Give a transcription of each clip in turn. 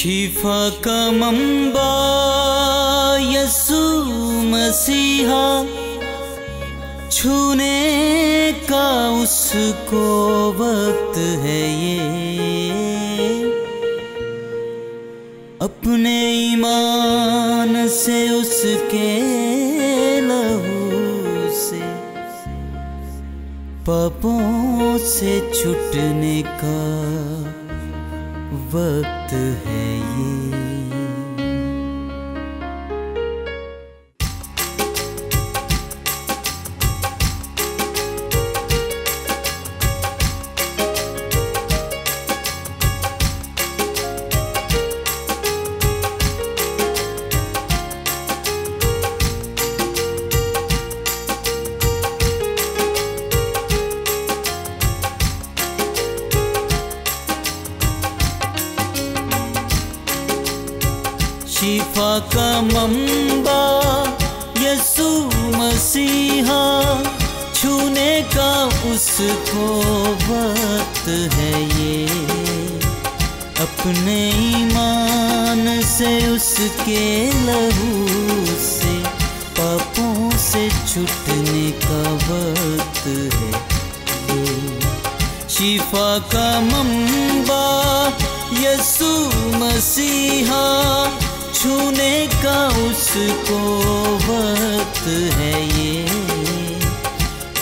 शिफा का मंबा, यसू मसीहा, छूने का उसको वक्त है ये। अपने ईमान से उसके लहू से, पापों से छुटने का वक्त है ये। शिफा का मम्बा यसु मसीहा, छूने का उसको वक्त है ये। अपने ईमान से उसके लहू से, पापों से छुटने का वक्त है ये। शिफा का मम्बा यसु मसीहा छूने का उसको वक्त है ये।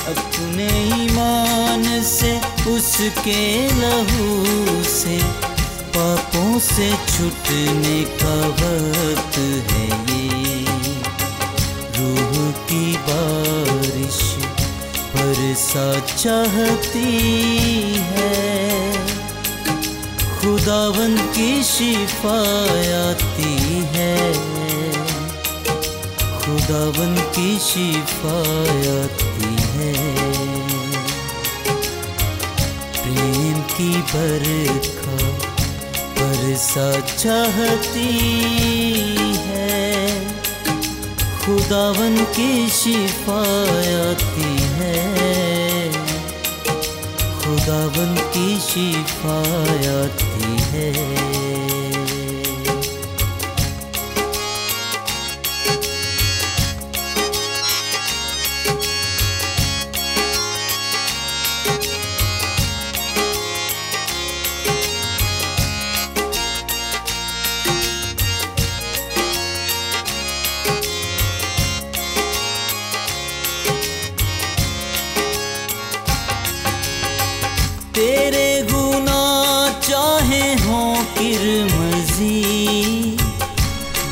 अपने ईमान से, उसके लहू से, पापों से छुटने का वक्त है ये। रूह की बारिश बरसा चाहती है। खुदावन की शिफायाती है। खुदावन की शिफायाती है। प्रेम की बरखा बरसा चाहती है। खुदावन की शिफायाती है। खुदावन की शिफायाती है। किरमजी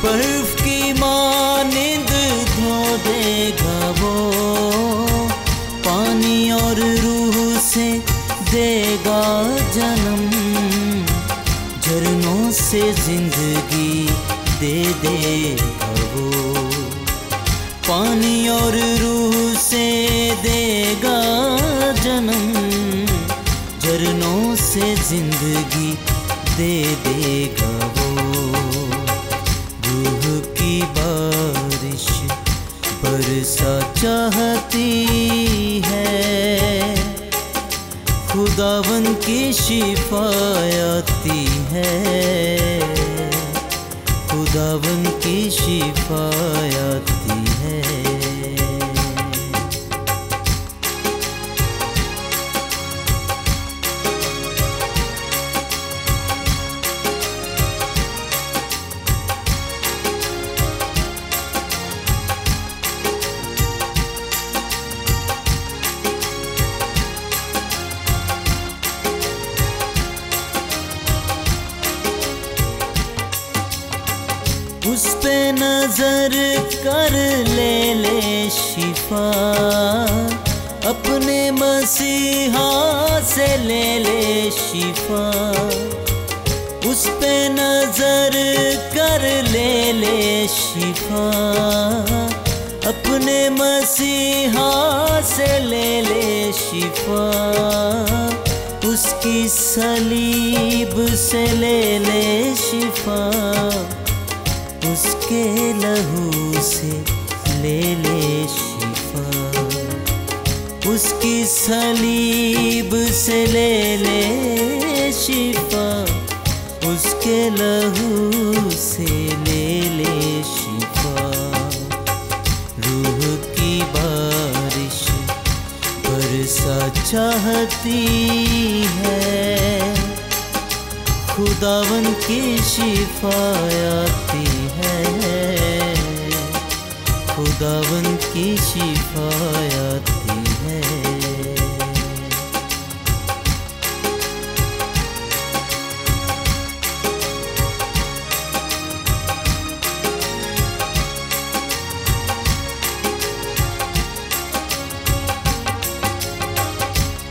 बर्फ़ की मानिंद धो देगा वो। पानी और रूह से देगा जन्म। झरनों से ज़िंदगी दे देगा वो। पानी और रूह से देगा जन्म। झरनों से ज़िंदगी दे देगा वो। रूह की बारिश बरसा चाहती है। खुदावन की शिफायाती है। खुदावन की शिफायाती है। उस पे नज़र कर ले ले शिफा। अपने मसीहा से ले ले शिफा। उस पे नज़र कर ले ले शिफा। अपने मसीहा से ले ले शिफा। उसकी सलीब से ले ले शिफा। उसके लहू से ले ले शिफा। उसकी सलीब से ले ले शिफा। उसके लहू से ले ले शिफा। रूह की बारिश बरसा चाहती है। खुदावन की शिफायाती है। खुदावन की शिफायाती है।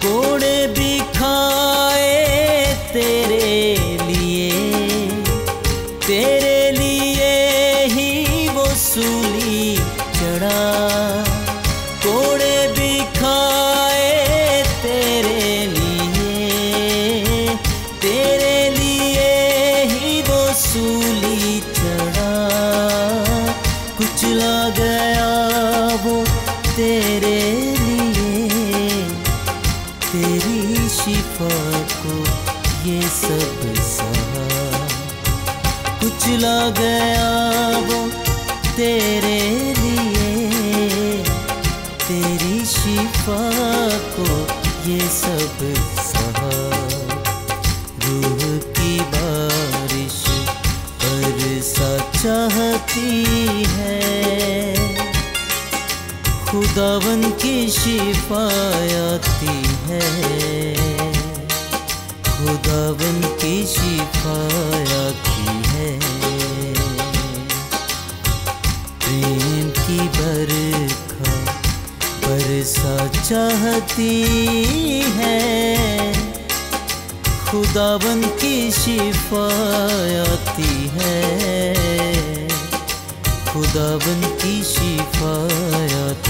कोड़े भी लिए तेरी शिफा को ये सब सहा। कुचला गया वो तेरे लिए, तेरी शिफा को ये सब सहा। रूह की बारिश बरसा चाहती है खुदावन की शिफायाती है। खुदावन की शिफायाती है। प्रेम की बरखा बरसा चाहती है। खुदावन की शिफायाती है। खुदावन की शिफायाती